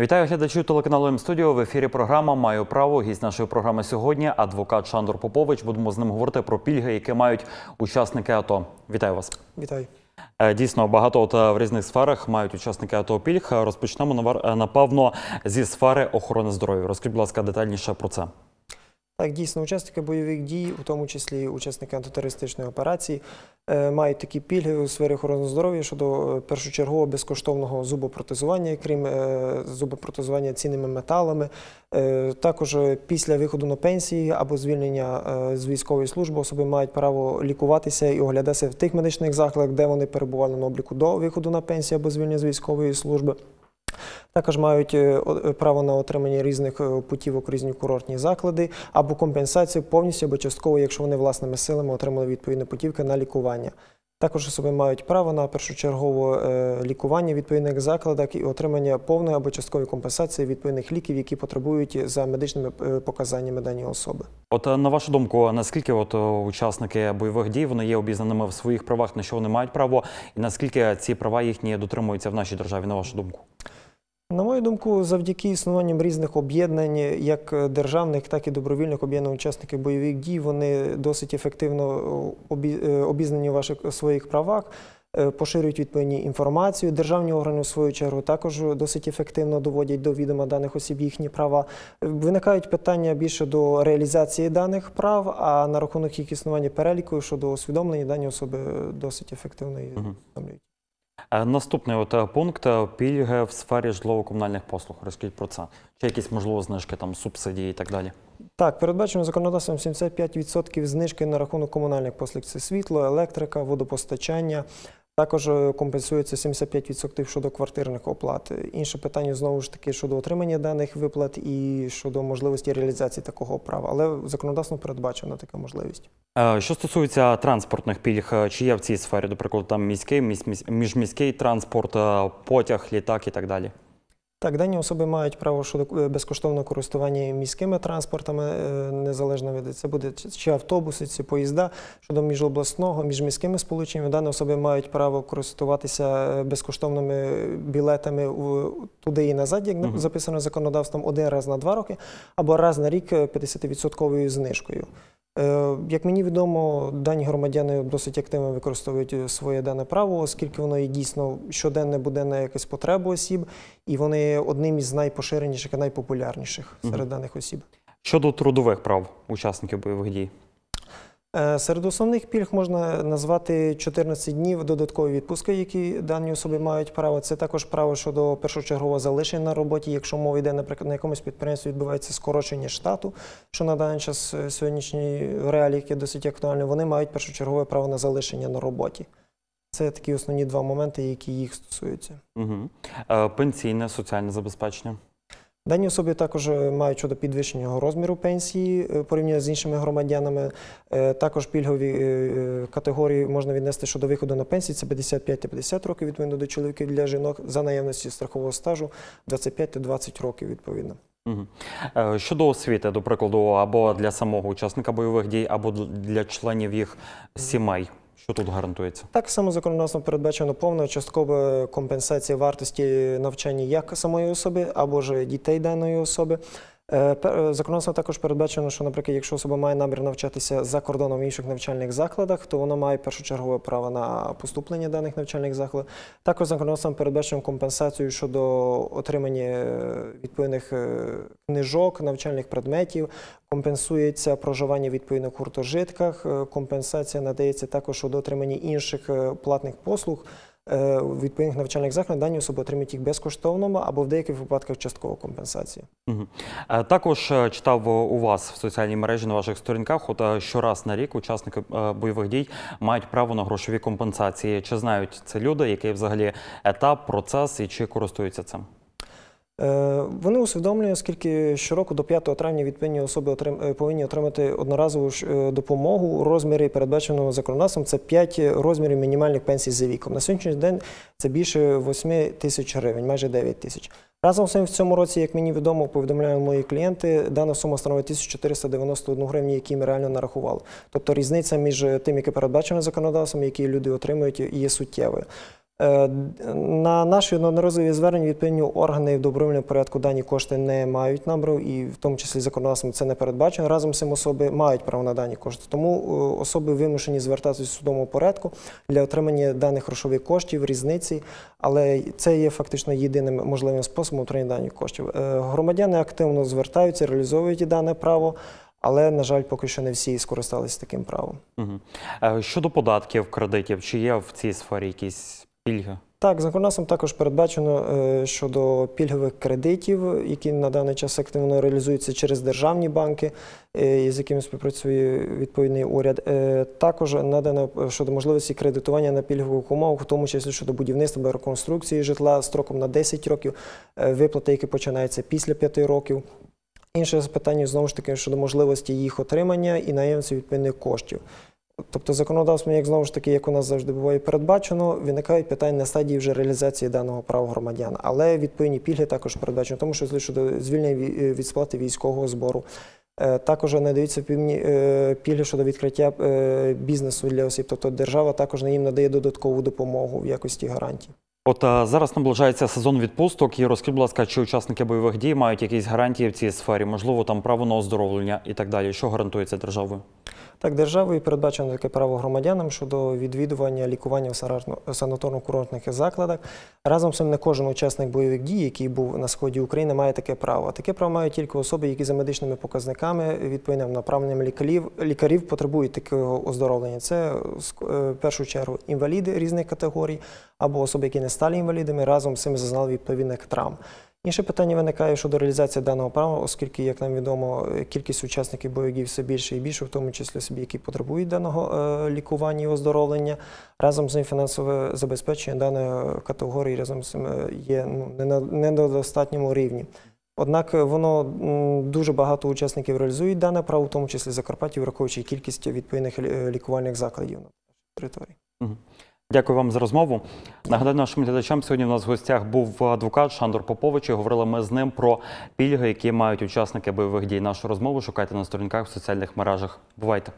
Вітаю глядачів телеканалу М-студіо. В ефірі програма Маю право. Гість нашої програми сьогодні адвокат Шандор Попович. Будемо з ним говорити про пільги, які мають учасники АТО. Вітаю вас. Вітаю. Е, Дійсно, багато от е, в різних сферах мають учасники АТО пільг. Розпочнемо напевно зі сфери охорони здоров'я. Розкажіть, будь ласка, детальніше про це. Так, дійсно, учасники бойових дій, у тому числі учасники антитерористичної операції, е, мають такі пільги у сфері охорони здоров'я щодо е, першочергового безкоштовного зубопротезування, крім е, зубопротезування цінними металами. Також після виходу на пенсії або звільнення з військової служби особи мають право лікуватися і оглядатися в тих медичних закладах, де вони перебували на обліку до виходу на пенсію або звільнення з військової служби. Також мають е, е, право на отримання різних е, путівок різні курортні заклади або компенсацію повністю або частково, якщо вони власними силами отримали відповідні путівки на лікування. Також особи мають право на першочергове лікування відповідних закладах і отримання повної або часткової компенсації відповідних ліків, які потребують за медичними показаннями дані особи. От на вашу думку, наскільки от учасники бойових дій вони є обізнаними в своїх правах, на що вони мають право, і наскільки ці права їхні дотримуються в нашій державі, на вашу думку? На мою думку, завдяки існуванням різних об'єднань, як державних, так і добровільних об'єднань учасників бойових дій, вони досить ефективно е, е, обізнані у ваших своїх правах, е, поширюють відповідні інформацію. Державні органи, в свою чергу, також досить ефективно доводять до відома даних осіб їхні права. Виникають питання більше до реалізації даних прав, а на рахунок їх існування переліку щодо усвідомлення дані особи досить ефективно і Мгм. Е, Наступний от е, пункт е, пільги в сфері житлово-комунальних послуг. Розкажіть про це. Чи якісь можливо знижки, там субсидії і так далі? Так, передбачено законодавством 75% знижки на рахунок комунальних послуг. Це світло, електрика, водопостачання. Також е, компенсується 75% щодо квартирних оплат. Інше питання знову ж таки щодо отримання даних виплат і щодо можливості реалізації такого права. Але законодавством передбачена така можливість. Е, Що стосується транспортних пільг, е, чи є в цій сфері, до прикладу, там міський, місь- місь- міжміський транспорт, потяг, літак і так далі? Так, дані особи мають право щодо е, безкоштовного користування міськими транспортами, е, незалежно від це буде чи- автобуси, чи поїзда. Щодо міжобласного, міжміськими сполученнями, дані особи мають право користуватися е, безкоштовними білетами туди і назад, як записано законодавством, один раз на два роки, або раз на рік е, 50% знижкою. Е, Як мені відомо, дані громадяни досить активно використовують е, своє дане право, оскільки воно є дійсно щоденне буденне якась потреба осіб, і вони одним із найпоширеніших і найпопулярніших серед даних осіб. Щодо трудових прав учасників бойових дій. Е, Серед основних пільг можна назвати 14 днів додаткової відпустки, які дані особи мають право. Це також право щодо першочергового залишення на роботі, якщо мова йде, наприклад, на якомусь підприємстві відбувається скорочення штату, що на даний час е, сьогоднішній реалії, які досить актуальні, вони мають першочергове право на залишення на роботі. Це такі основні два моменти, які їх стосуються. Угу. Пенсійне, соціальне забезпечення. Дані особи також е, мають щодо підвищення розміру пенсії е, порівняно з іншими громадянами. Е, Також пільгові категорії можна віднести щодо виходу на пенсію. Це 55 та 50 років відповідно до чоловіків для жінок за наявності страхового стажу 25 та 20 років відповідно. Щодо освіти, до прикладу, або для самого учасника бойових дій, або для членів їх сімей. Що тут гарантується? Так само законодавством передбачено повна часткова компенсація вартості навчання як самої особи або ж дітей даної особи. Е, Законодавством також передбачено, що, наприклад, якщо особа має намір навчатися за кордоном в інших навчальних закладах, то вона має першочергове право на поступлення даних навчальних закладів. Також законодавством передбачено компенсацію щодо отримання е, відповідних е, книжок, навчальних предметів, компенсується проживання в гуртожитках, е, компенсація надається також щодо отримання інших платних послуг. Е, відповідних навчальних закладів дані особи отримують їх безкоштовно або в деяких випадках частково компенсація. Угу. Також е, читав е, у вас в соціальній мережі на ваших сторінках, от е, щораз на рік учасники е, бойових дій мають право на грошові компенсації. Чи знають це люди, який взагалі етап, процес і чи користуються цим? Е, Вони усвідомлюють, оскільки щороку до 5 травня відповідні особи е, повинні отримати одноразову е, допомогу у розмірі, передбаченого законодавством. Це 5 розмірів мінімальних пенсій за віком. На сьогоднішній день це більше 8 тисяч гривень, майже 9 тисяч. Разом з цим в цьому році, як мені відомо, повідомляють мої клієнти, дана сума становить 1491 гривню, які ми реально нарахували. Тобто різниця між тим, яке передбачено законодавством, які люди отримують, є суттєвою. Е, На наші одноразові звернення відповідні органи в добровільному порядку дані кошти не мають набору, і в тому числі законодавством це не передбачено. Разом з цим особи мають право на дані кошти. Тому е, особи вимушені звертатися в судовому порядку для отримання даних грошових коштів, різниці, але це є фактично єдиним можливим способом отримання даних коштів. Е, Громадяни активно звертаються, реалізовують і дане право, але, на жаль, поки що не всі скористалися таким правом. Щодо податків, кредитів, чи є в цій сфері якісь пільги? Так, законодавством також передбачено е, щодо пільгових кредитів, які на даний час активно реалізуються через державні банки, е, з якими співпрацює відповідний уряд. Е, Також надано щодо можливості кредитування на пільгових умовах, в тому числі щодо будівництва або реконструкції житла строком на 10 років, виплати, які починаються після 5 років. Інше питання знову ж таки щодо можливості їх отримання і наявності відповідних коштів. Тобто законодавством, як знову ж таки, як у нас завжди буває передбачено, виникають питання на стадії вже реалізації даного права громадян. Але відповідні пільги також передбачено, тому що щодо звільнення е, від сплати військового збору. Е, Також надаються е, пільги щодо відкриття бізнесу для осіб. Тобто держава також їм надає додаткову допомогу в якості гарантій. От зараз наближається сезон відпусток, і розкажіть, будь ласка, чи учасники бойових дій мають якісь гарантії в цій сфері, можливо, там право на оздоровлення і так далі. Що гарантується державою? Так, державою передбачено таке право громадянам щодо відвідування лікування в санаторно- санаторно-курортних закладах. Разом з цим не кожен учасник бойових дій, який був на сході України, має таке право. Таке право мають тільки особи, які за медичними показниками, відповідним направленням лікарів, лікарів потребують такого оздоровлення. Це е, в першу чергу інваліди різних категорій або особи, які не стали інвалідами, разом з цим зазнали відповідних травм. Інше питання виникає щодо реалізації даного права, оскільки, як нам відомо, кількість учасників бойових все більше і більше, в тому числі собі, які потребують даного е, лікування і оздоровлення. Разом з цим фінансове забезпечення даної категорії разом з цим е, є ну, не на не на достатньому рівні. Однак е, воно дуже багато учасників реалізують дане право, в тому числі Закарпатті, враховуючи кількість відповідних лікувальних закладів на території. Дякую вам за розмову. Нагадаю нашим глядачам. Сьогодні у нас в гостях був адвокат Шандор Попович. і Говорили ми з ним про пільги, які мають учасники бойових дій. Нашу розмову шукайте на сторінках в соціальних мережах. Бувайте.